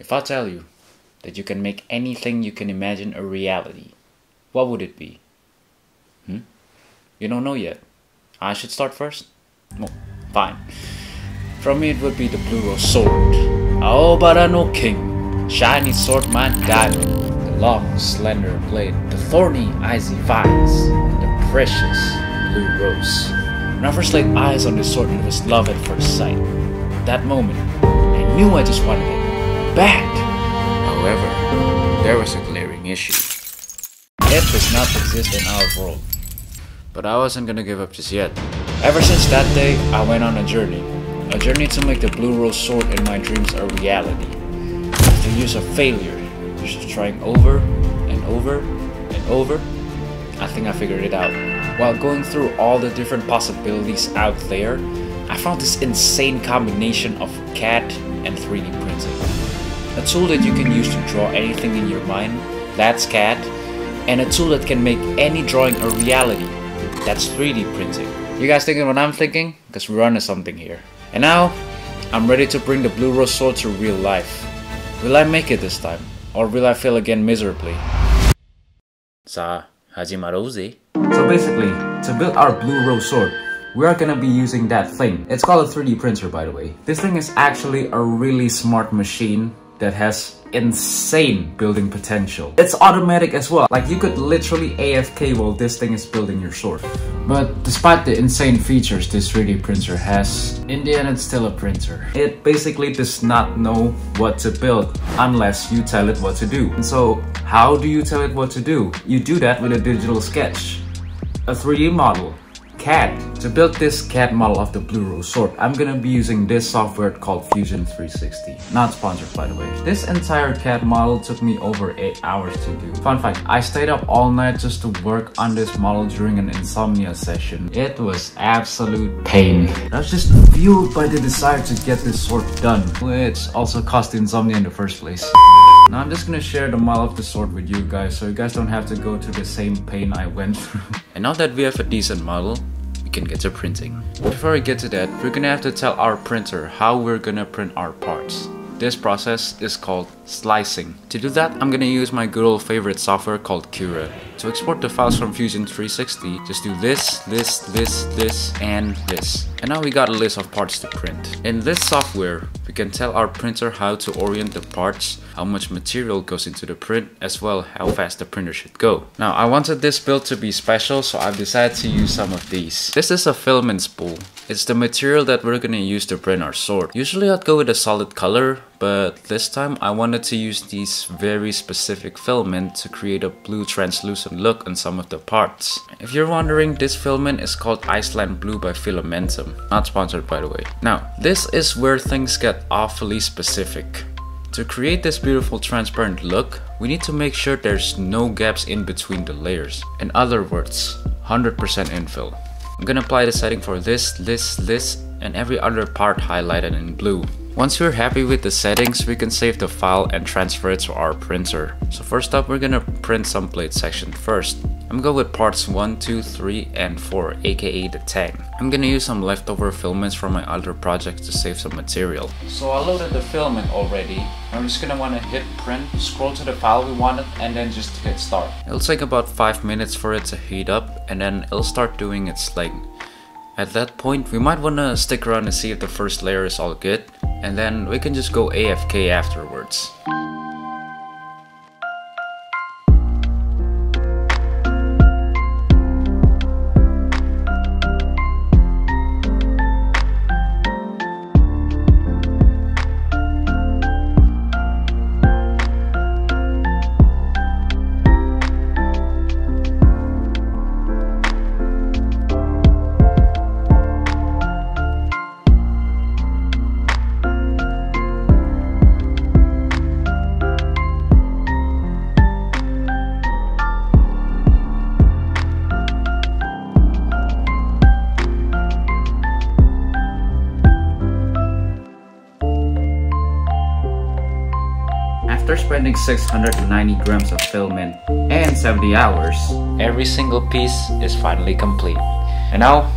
If I tell you that you can make anything you can imagine a reality, what would it be? Hmm? You don't know yet. I should start first? Oh, fine. From me it would be the Blue Sword. Oh, but I know King. Shiny sword, man diamond. The long, slender blade. The thorny, icy vines. And the precious Blue Rose. When I first laid eyes on this sword, it was love at first sight. That moment, I knew I just wanted it However, there was a glaring issue. It does not exist in our world. But I wasn't gonna give up just yet. Ever since that day, I went on a journey. A journey to make the Blue Rose Sword in my dreams a reality. After years of failure, just trying over and over and over, I think I figured it out. While going through all the different possibilities out there, I found this insane combination of CAD and 3D printing. A tool that you can use to draw anything in your mind, that's CAD, and a tool that can make any drawing a reality, that's 3D printing. You guys thinking what I'm thinking? Because we're onto something here. And now, I'm ready to bring the Blue Rose Sword to real life. Will I make it this time? Or will I fail again miserably? Sa Hajimaruzi. So basically, to build our Blue Rose Sword, we are gonna be using that thing. It's called a 3D printer by the way. This thing is actually a really smart machine that has insane building potential. It's automatic as well. Like you could literally AFK while this thing is building your sword. But despite the insane features this 3D printer has, in the end it's still a printer. It basically does not know what to build unless you tell it what to do. And so how do you tell it what to do? You do that with a digital sketch, a 3D model, CAD. To build this CAD model of the Blue Rose sword, I'm gonna be using this software called Fusion 360. Not sponsored by the way. This entire CAD model took me over 8 hours to do. Fun fact, I stayed up all night just to work on this model during an insomnia session. It was absolute pain. I was just fueled by the desire to get this sword done, which also caused insomnia in the first place. Now I'm just gonna share the model of the sword with you guys so you guys don't have to go through the same pain I went through. and now that we have a decent model, we can get to printing. Before we get to that, we're gonna have to tell our printer how we're gonna print our parts. This process is called slicing. To do that, I'm gonna use my good old favorite software called Cura. To export the files from Fusion 360, just do this, this, this, this, and this. And now we got a list of parts to print. In this software, we can tell our printer how to orient the parts, how much material goes into the print, as well how fast the printer should go. Now, I wanted this build to be special, so I've decided to use some of these. This is a filament spool. It's the material that we're gonna use to print our sword. Usually I'd go with a solid color, but this time I wanted to use these very specific filament to create a blue translucent look on some of the parts. If you're wondering, this filament is called Iceland Blue by Fillamentum, not sponsored by the way. Now, this is where things get awfully specific. To create this beautiful transparent look, we need to make sure there's no gaps in between the layers. In other words, 100% infill. I'm gonna apply the setting for this, this, this, and every other part highlighted in blue. Once we're happy with the settings, we can save the file and transfer it to our printer. So first up, we're gonna print some blade section first. I'm gonna go with parts 1, 2, 3, and 4, aka the tang. I'm gonna use some leftover filaments from my other project to save some material. So I loaded the filament already. I'm just gonna wanna hit print, scroll to the file we wanted, and then just hit start. It'll take about 5 minutes for it to heat up, and then it'll start doing its thing. At that point, we might wanna stick around and see if the first layer is all good, and then we can just go AFK afterwards. Spending 690 grams of filament and 70 hours, every single piece is finally complete. And now,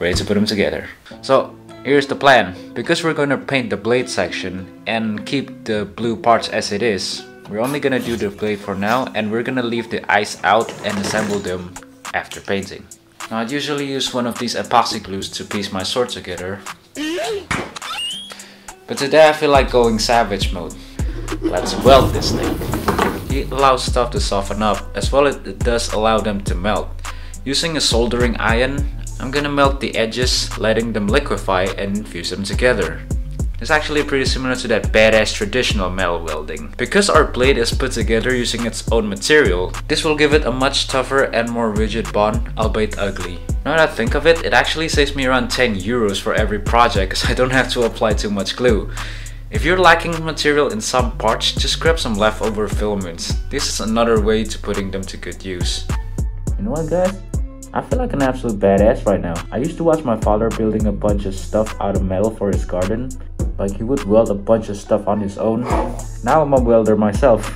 ready to put them together. So, Here's the plan. Because we're gonna paint the blade section and keep the blue parts as it is, we're only gonna do the blade for now and we're gonna leave the eyes out and assemble them after painting. Now I'd usually use one of these epoxy glues to piece my sword together. But today I feel like going savage mode. Let's weld this thing. It allows stuff to soften up, as well as it does allow them to melt. Using a soldering iron, I'm gonna melt the edges, letting them liquefy and fuse them together. It's actually pretty similar to that badass traditional metal welding. Because our blade is put together using its own material, this will give it a much tougher and more rigid bond, albeit ugly. Now that I think of it, it actually saves me around 10 euros for every project because I don't have to apply too much glue. If you're lacking material in some parts, just grab some leftover filaments. This is another way to putting them to good use. You know what guys? I feel like an absolute badass right now. I used to watch my father building a bunch of stuff out of metal for his garden. Like he would weld a bunch of stuff on his own. Now I'm a welder myself.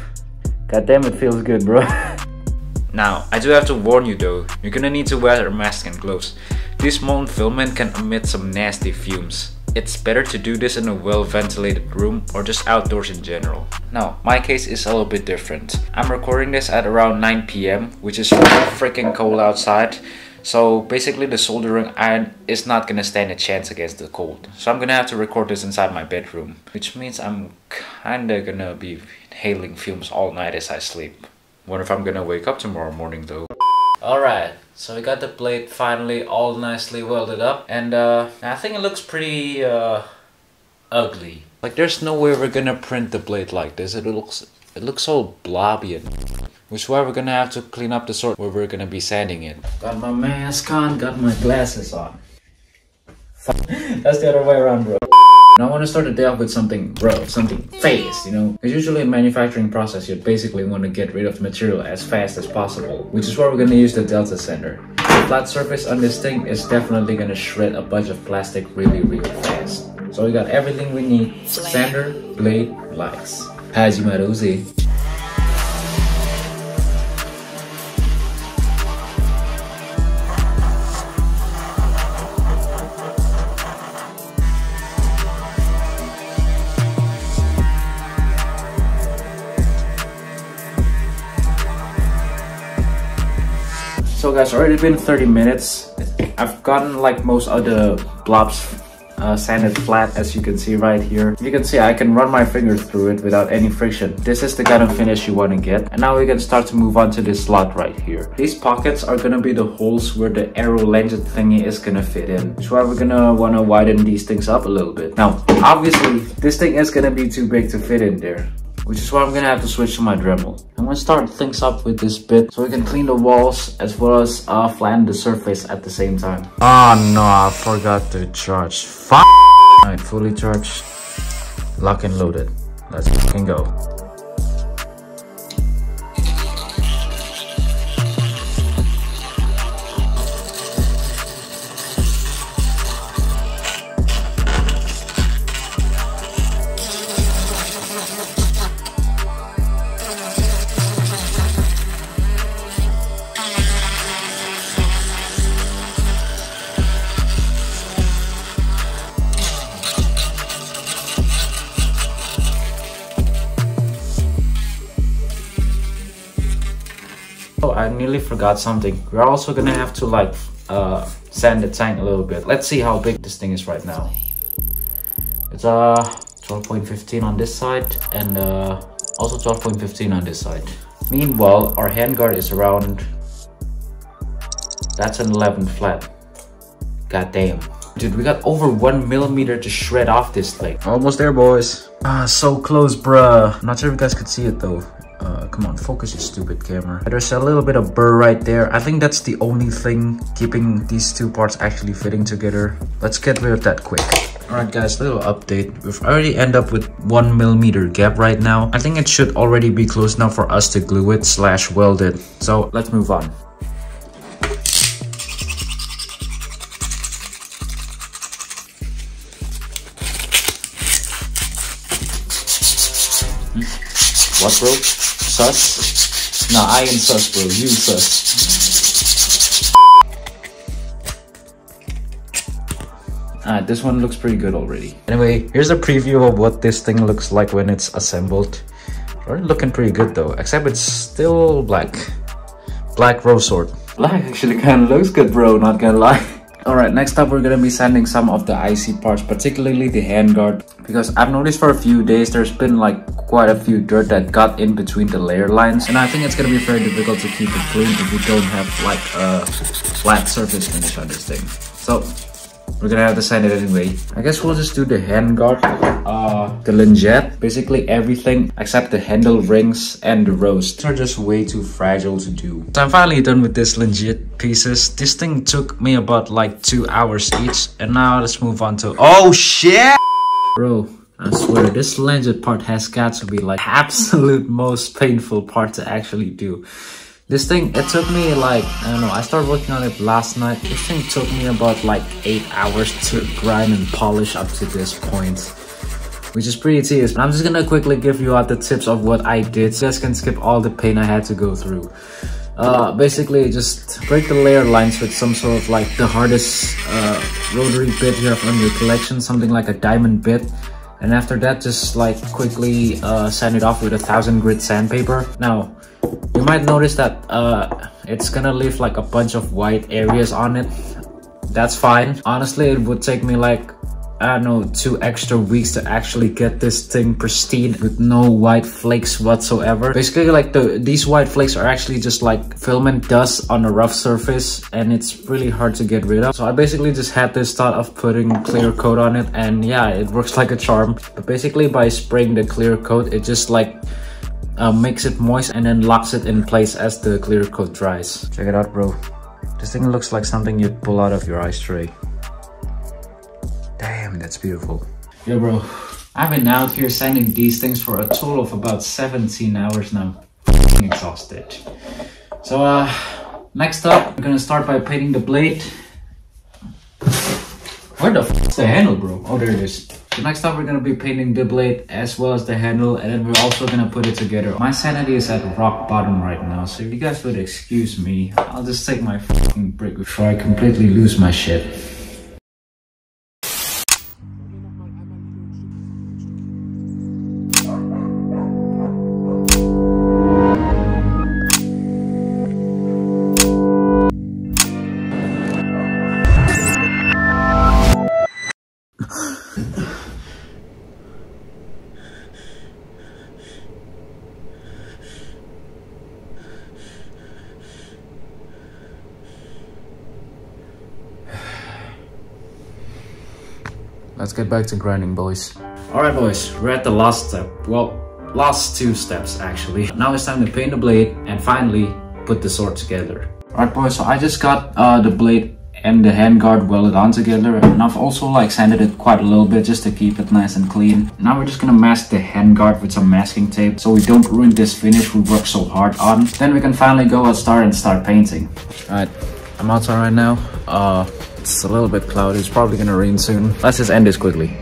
God damn it feels good bro. now, I do have to warn you though, you're gonna need to wear a mask and gloves. This molten filament can emit some nasty fumes. It's better to do this in a well ventilated room or just outdoors in general. Now, my case is a little bit different. I'm recording this at around 9 p.m. which is freaking cold outside. So basically the soldering iron is not gonna stand a chance against the cold. So I'm gonna have to record this inside my bedroom. Which means I'm kinda gonna be inhaling fumes all night as I sleep. Wonder if I'm gonna wake up tomorrow morning though. Alright, so we got the blade finally all nicely welded up and uh, I think it looks pretty uh, ugly. Like there's no way we're gonna print the blade like this. It looks it looks so blobby and which why we're gonna have to clean up the sword where we're gonna be sanding it. Got my mask on, got my glasses on. That's the other way around bro. And I want to start the day off with something rough, something fast, you know? Because usually in manufacturing process, you basically want to get rid of the material as fast as possible, which is why we're going to use the Delta Sander. The flat surface on this thing is definitely going to shred a bunch of plastic really, really fast. So we got everything we need, sander, blade, lights. Haji Guys, already been 30 minutes. I've gotten like most of the blobs uh, sanded flat as you can see right here. You can see I can run my fingers through it without any friction. This is the kind of finish you want to get. And now we can start to move on to this slot right here. These pockets are gonna be the holes where the arrow length thingy is gonna fit in. Is why we're gonna wanna widen these things up a little bit. Now, obviously, this thing is gonna be too big to fit in there which is why I'm gonna have to switch to my Dremel. Gonna start things up with this bit so we can clean the walls as well as uh, flatten the surface at the same time. Oh no, I forgot to charge. Fuck! Alright, fully charged, lock and loaded. Let's fucking go. Forgot something. We're also gonna have to like uh, sand the tang a little bit. Let's see how big this thing is right now. It's uh 12.15 on this side and uh, also 12.15 on this side. Meanwhile, our handguard is around... That's an 11 flat. God damn. Dude, we got over one millimeter to shred off this thing. Almost there, boys. Ah, so close, bruh. I'm not sure if you guys could see it though. Uh, come on, focus your stupid camera. There's a little bit of burr right there. I think that's the only thing keeping these two parts actually fitting together. Let's get rid of that quick. Alright guys, little update. We've already end up with 1 millimeter gap right now. I think it should already be close enough for us to glue it slash weld it. So let's move on. What bro? Sus? Nah, I ain't sus bro, you sus. Uh, this one looks pretty good already. Anyway, here's a preview of what this thing looks like when it's assembled. Already looking pretty good though, except it's still black. Black rose sword. Black actually kind of looks good, bro, not gonna lie. Alright, next up we're gonna be sanding some of the IC parts, particularly the handguard. Because I've noticed for a few days there's been like quite a few dirt that got in between the layer lines. And I think it's gonna be very difficult to keep it clean if you don't have like a flat surface finish on this thing. So we're gonna have to sign it anyway. I guess we'll just do the handguard, uh, the lingette, basically everything except the handle rings and the rose are just way too fragile to do. So I'm finally done with this lingette pieces. This thing took me about like two hours each. And now let's move on to, oh shit! Bro, I swear, this lingette part has got to be like absolute most painful part to actually do. This thing, it took me like, I don't know, I started working on it last night. This thing took me about like 8 hours to grind and polish up to this point. Which is pretty tedious. But I'm just gonna quickly give you out the tips of what I did. So you guys can skip all the pain I had to go through. Uh, basically, just break the layer lines with some sort of like the hardest uh, rotary bit you have on your collection. Something like a diamond bit and after that just like quickly uh, sand it off with a thousand grit sandpaper now you might notice that uh, it's gonna leave like a bunch of white areas on it that's fine honestly it would take me like I don't know, two extra weeks to actually get this thing pristine with no white flakes whatsoever. Basically, like the these white flakes are actually just like filament dust on a rough surface and it's really hard to get rid of. So I basically just had this thought of putting clear coat on it and yeah, it works like a charm. But basically by spraying the clear coat, it just like uh, makes it moist and then locks it in place as the clear coat dries. Check it out, bro. This thing looks like something you'd pull out of your ice tray. Damn, that's beautiful. Yo, bro. I've been out here sanding these things for a total of about 17 hours now. I'm exhausted. So, uh, next up, we're gonna start by painting the blade. Where the f is the handle, bro? Oh, there it is. So next up, we're gonna be painting the blade as well as the handle, and then we're also gonna put it together. My sanity is at rock bottom right now, so if you guys would excuse me, I'll just take my fucking break before I completely lose my shit. Get back to grinding, boys. Alright, boys, we're at the last step. Well, last two steps, actually. Now it's time to paint the blade and finally put the sword together. Alright, boys, so I just got uh, the blade and the handguard welded on together and I've also like sanded it quite a little bit just to keep it nice and clean. Now we're just gonna mask the handguard with some masking tape so we don't ruin this finish we worked so hard on. Then we can finally go outside and start painting. Alright, I'm outside right now. Uh, it's a little bit cloudy. It's probably gonna rain soon. Let's just end this quickly.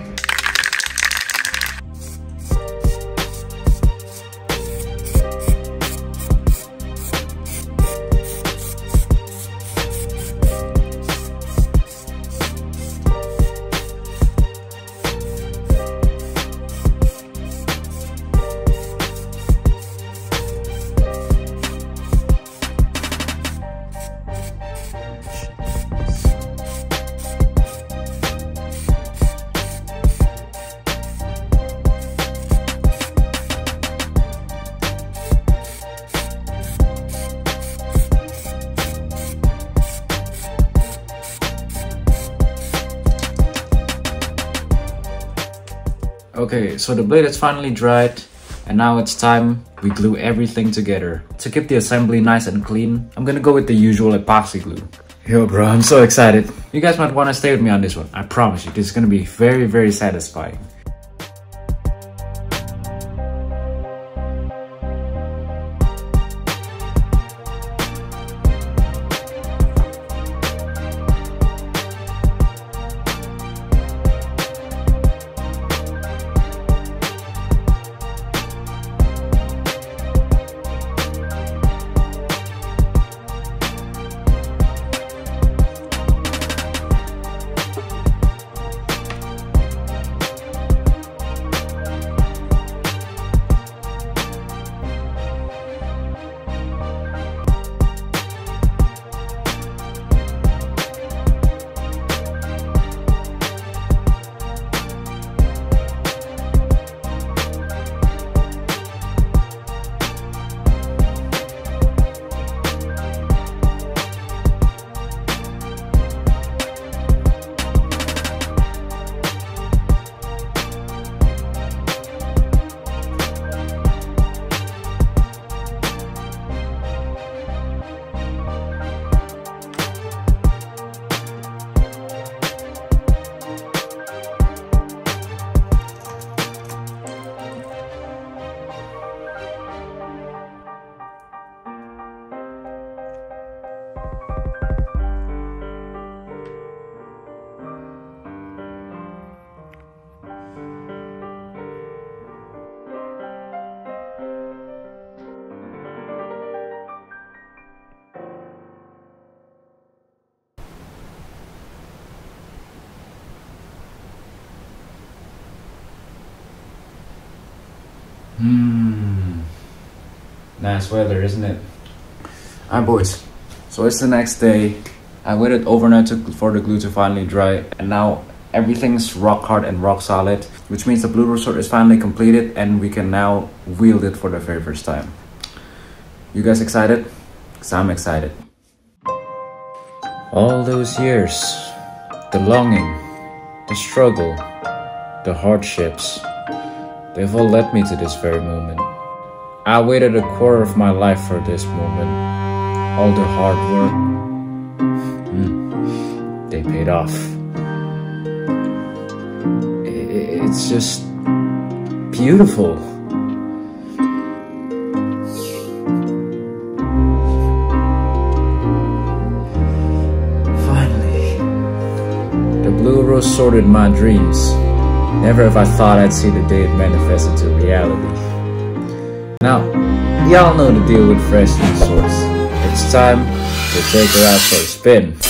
Okay, so the blade is finally dried and now it's time we glue everything together. To keep the assembly nice and clean, I'm gonna go with the usual epoxy glue. Yo bro, I'm so excited. You guys might wanna stay with me on this one. I promise you, this is gonna be very, very satisfying. Nice weather, isn't it? Alright, boys. So it's the next day. I waited overnight to, for the glue to finally dry, and now everything's rock hard and rock solid, which means the Blue Rose Sword is finally completed and we can now wield it for the very first time. You guys excited? Cause I'm excited. All those years, the longing, the struggle, the hardships, they've all led me to this very moment. I waited a quarter of my life for this moment. All the hard work, mm, they paid off. It's just beautiful. Finally, the blue rose sorted my dreams. Never have I thought I'd see the day it manifested into reality. Now, y'all know the deal with fresh new swords. It's time to take her out for a spin.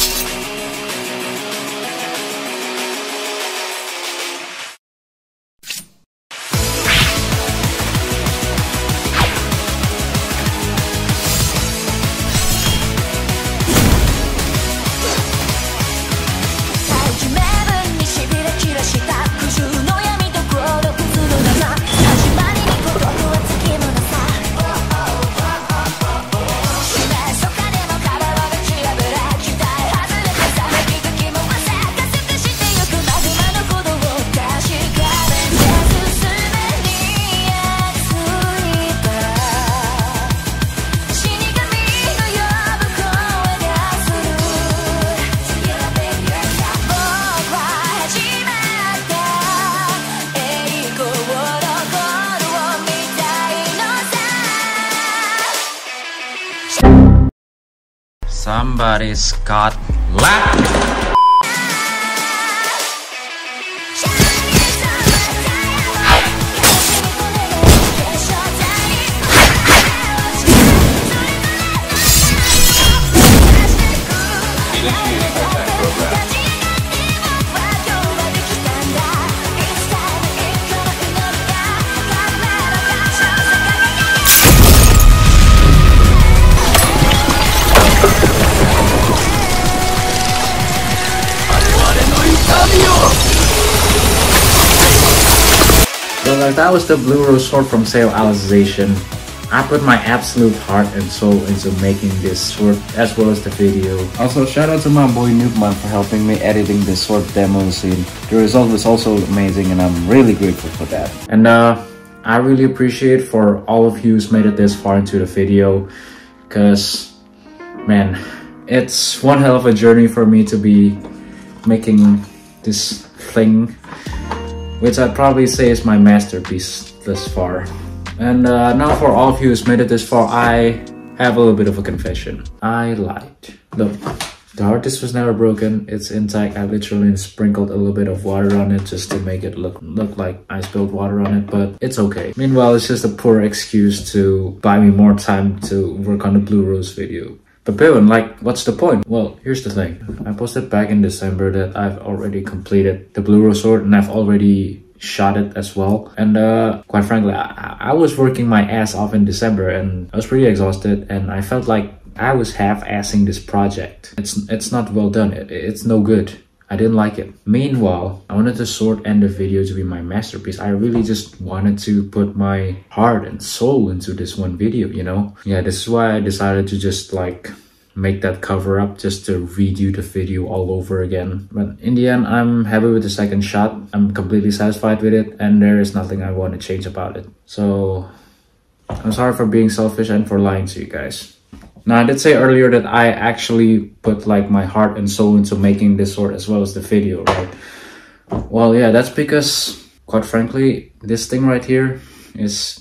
Somebody's got lap. That was the Blue Rose Sword from SAO Alicization. I put my absolute heart and soul into making this sword as well as the video. Also shout out to my boy Noobman for helping me editing this sword demo scene. The result was also amazing and I'm really grateful for that. And uh, I really appreciate for all of you who's made it this far into the video because man, it's one hell of a journey for me to be making this thing which I'd probably say is my masterpiece thus far. And uh, now for all of you who's made it this far, I have a little bit of a confession. I lied. Look, the hard disk was never broken, it's intact. I literally sprinkled a little bit of water on it just to make it look look like I spilled water on it, but it's okay. Meanwhile, it's just a poor excuse to buy me more time to work on the Blue Rose video. But Bill, like, what's the point? Well, here's the thing. I posted back in December that I've already completed the Blue Rose Sword and I've already shot it as well. And uh, quite frankly, I, I was working my ass off in December and I was pretty exhausted and I felt like I was half-assing this project. It's it's not well done. It, it's no good. I didn't like it. Meanwhile, I wanted the sword and the video to be my masterpiece. I really just wanted to put my heart and soul into this one video, you know? Yeah, this is why I decided to just like make that cover up just to redo the video all over again. But in the end, I'm happy with the second shot. I'm completely satisfied with it and there is nothing I want to change about it. So I'm sorry for being selfish and for lying to you guys. Now, I did say earlier that I actually put like my heart and soul into making this sword as well as the video, right? Well, yeah, that's because, quite frankly, this thing right here is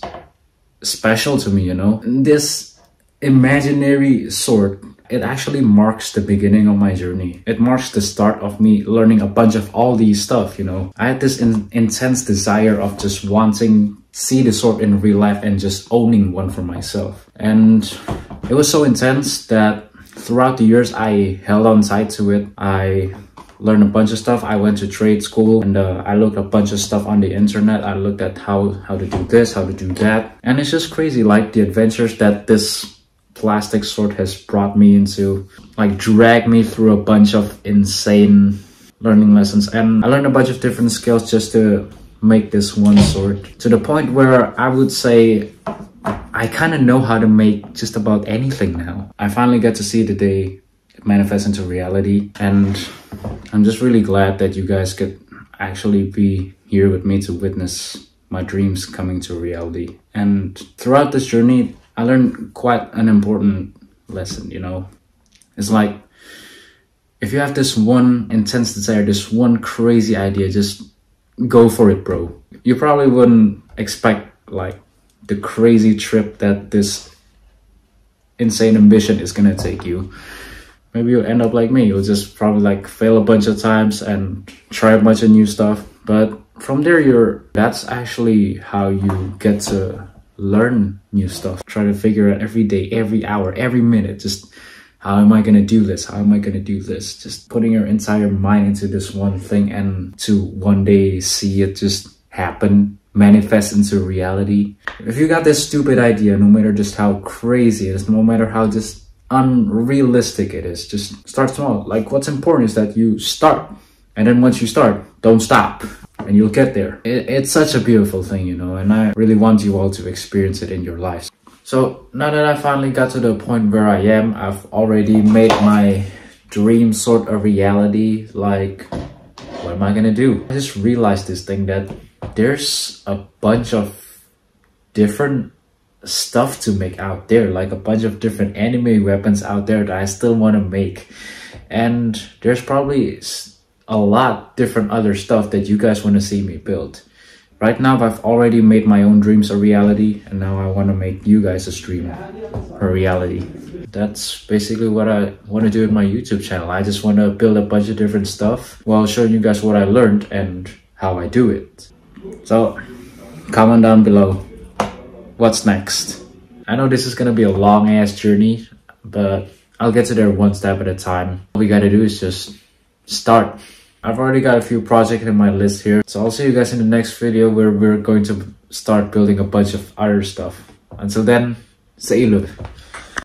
special to me, you know? This imaginary sword, it actually marks the beginning of my journey. It marks the start of me learning a bunch of all these stuff, you know? I had this in intense desire of just wanting see the sword in real life and just owning one for myself. And it was so intense that throughout the years I held on tight to it. I learned a bunch of stuff. I went to trade school and uh, I looked a bunch of stuff on the internet. I looked at how, how to do this, how to do that. And it's just crazy, like the adventures that this plastic sword has brought me into, like drag me through a bunch of insane learning lessons. And I learned a bunch of different skills just to make this one sword to the point where I would say I kind of know how to make just about anything now. I finally get to see the day manifest into reality and I'm just really glad that you guys could actually be here with me to witness my dreams coming to reality. And throughout this journey, I learned quite an important lesson, you know. It's like if you have this one intense desire, this one crazy idea, just go for it, bro. You probably wouldn't expect like the crazy trip that this insane ambition is gonna take you. Maybe you'll end up like me. You'll just probably like fail a bunch of times and try a bunch of new stuff. But from there, you're that's actually how you get to learn new stuff. Try to figure out every day, every hour, every minute. Just how am I gonna do this? How am I gonna do this? Just putting your entire mind into this one thing and to one day see it just happen manifest into reality. If you got this stupid idea, no matter just how crazy it is, no matter how just unrealistic it is, just start small. Like what's important is that you start. And then once you start, don't stop and you'll get there. It, it's such a beautiful thing, you know, and I really want you all to experience it in your lives. So now that I finally got to the point where I am, I've already made my dream sort of reality. Like, what am I gonna do? I just realized this thing that there's a bunch of different stuff to make out there, like a bunch of different anime weapons out there that I still want to make. And there's probably a lot different other stuff that you guys want to see me build. Right now, I've already made my own dreams a reality, and now I want to make you guys a stream a reality. That's basically what I want to do with my YouTube channel. I just want to build a bunch of different stuff while showing you guys what I learned and how I do it. So, comment down below what's next. I know this is gonna be a long ass journey, but I'll get to there one step at a time. All we gotta do is just start. I've already got a few projects in my list here. So I'll see you guys in the next video where we're going to start building a bunch of other stuff. Until then, say